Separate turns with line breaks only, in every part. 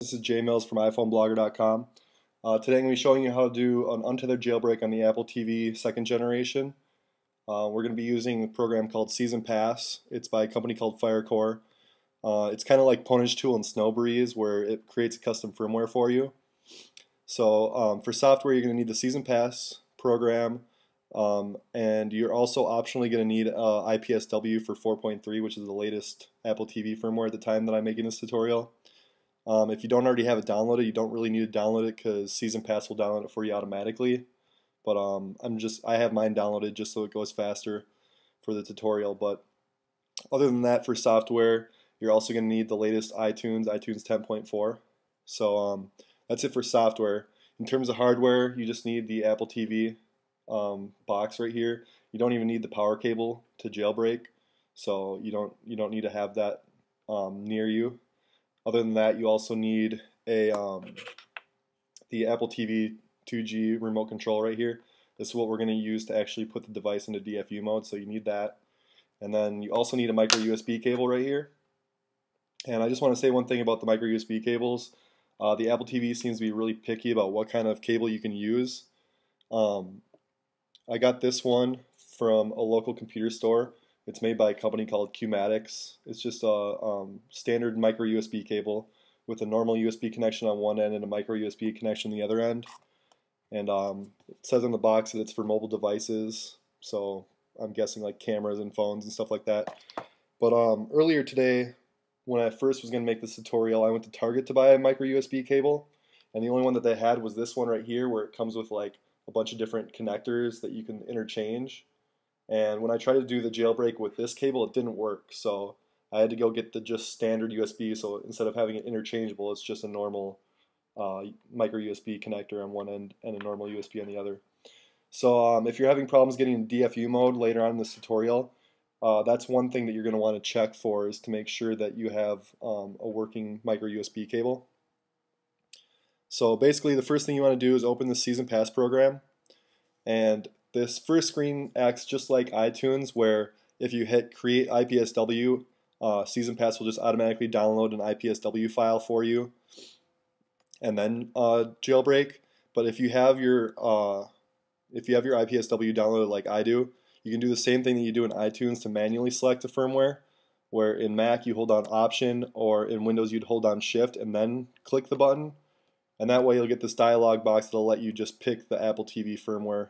This is Jay Mills from iPhoneBlogr.com. Uh, today I'm going to be showing you how to do an untethered jailbreak on the Apple TV second generation. Uh, we're going to be using a program called Seas0nPass. It's by a company called Firecore. Uh, it's kind of like Pwnage Tool and Snowbreeze where it creates a custom firmware for you. So um, for software you're going to need the Seas0nPass program um, and you're also optionally going to need uh, IPSW for 4.3 which is the latest Apple TV firmware at the time that I'm making this tutorial. Um, if you don't already have it downloaded, you don't really need to download it because Seas0nPass will download it for you automatically. But um, I'm just I have mine downloaded just so it goes faster for the tutorial. But other than that, for software, you're also going to need the latest iTunes, iTunes 10.4. So um, that's it for software. In terms of hardware, you just need the Apple TV um, box right here. You don't even need the power cable to jailbreak, so you don't you don't need to have that um, near you. Other than that, you also need a um, the Apple TV 2G remote control right here. This is what we're going to use to actually put the device into DFU mode, so you need that. And then you also need a micro USB cable right here. And I just want to say one thing about the micro USB cables. Uh, the Apple TV seems to be really picky about what kind of cable you can use. Um, I got this one from a local computer store it's made by a company called Qmatics. It's just a um, standard micro USB cable with a normal USB connection on one end and a micro USB connection on the other end. And um, it says on the box that it's for mobile devices, so I'm guessing like cameras and phones and stuff like that. But um, earlier today, when I first was going to make this tutorial, I went to Target to buy a micro USB cable, and the only one that they had was this one right here, where it comes with like a bunch of different connectors that you can interchange. And when I tried to do the jailbreak with this cable, it didn't work. So I had to go get the just standard USB. So instead of having it interchangeable, it's just a normal uh, micro USB connector on one end and a normal USB on the other. So um, if you're having problems getting in DFU mode later on in this tutorial, uh, that's one thing that you're going to want to check for is to make sure that you have um, a working micro USB cable. So basically the first thing you want to do is open the Seas0nPass program and this first screen acts just like iTunes, where if you hit Create IPSW, uh, Seas0nPass will just automatically download an IPSW file for you, and then uh, jailbreak. But if you have your uh, if you have your IPSW downloaded like I do, you can do the same thing that you do in iTunes to manually select a firmware. Where in Mac you hold down Option, or in Windows you'd hold down Shift and then click the button, and that way you'll get this dialog box that'll let you just pick the Apple TV firmware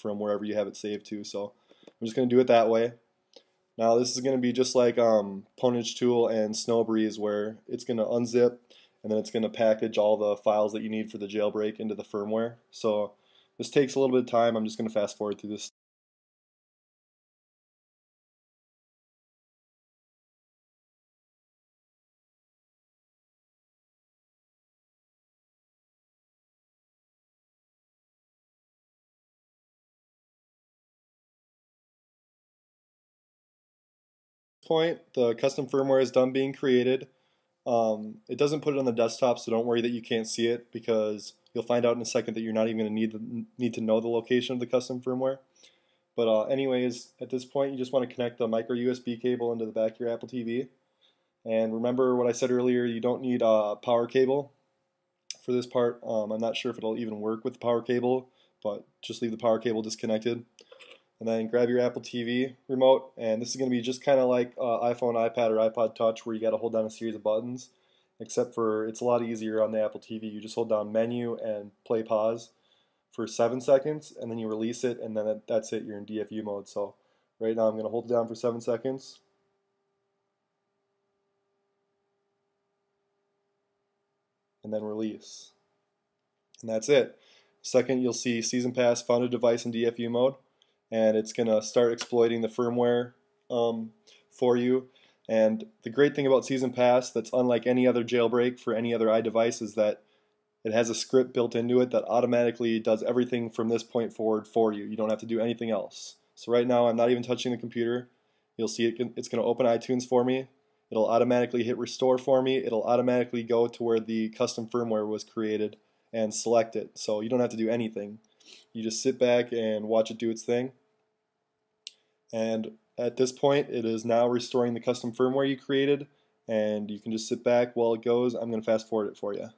from wherever you have it saved to. So I'm just going to do it that way. Now this is going to be just like um, Pwnage Tool and Snowbreeze where it's going to unzip and then it's going to package all the files that you need for the jailbreak into the firmware. So this takes a little bit of time. I'm just going to fast forward through this point, the custom firmware is done being created. Um, it doesn't put it on the desktop, so don't worry that you can't see it because you'll find out in a second that you're not even going to need need to know the location of the custom firmware. But uh, anyways, at this point, you just want to connect the micro USB cable into the back of your Apple TV. And remember what I said earlier, you don't need a power cable for this part. Um, I'm not sure if it'll even work with the power cable, but just leave the power cable disconnected and then grab your Apple TV remote and this is going to be just kind of like uh, iPhone, iPad, or iPod Touch where you got to hold down a series of buttons except for it's a lot easier on the Apple TV. You just hold down menu and play pause for 7 seconds and then you release it and then that's it, you're in DFU mode. So right now I'm going to hold it down for 7 seconds. And then release. And that's it. Second, you'll see Seas0nPass found a device in DFU mode and it's going to start exploiting the firmware um, for you. And the great thing about Seas0nPass that's unlike any other jailbreak for any other iDevice is that it has a script built into it that automatically does everything from this point forward for you. You don't have to do anything else. So right now I'm not even touching the computer. You'll see it, it's going to open iTunes for me. It'll automatically hit restore for me. It'll automatically go to where the custom firmware was created and select it. So you don't have to do anything. You just sit back and watch it do its thing. And at this point, it is now restoring the custom firmware you created, and you can just sit back while it goes. I'm going to fast forward it for you.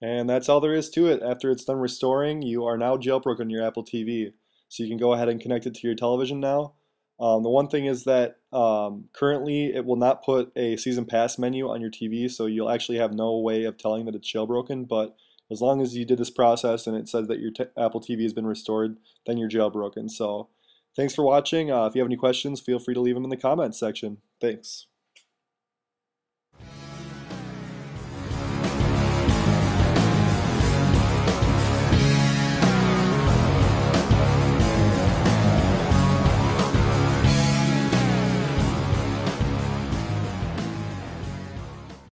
And that's all there is to it. After it's done restoring, you are now jailbroken your Apple TV. So you can go ahead and connect it to your television now. Um, the one thing is that um, currently it will not put a Seas0nPass menu on your TV, so you'll actually have no way of telling that it's jailbroken. But as long as you did this process and it says that your Apple TV has been restored, then you're jailbroken. So thanks for watching. Uh, if you have any questions, feel free to leave them in the comments section. Thanks.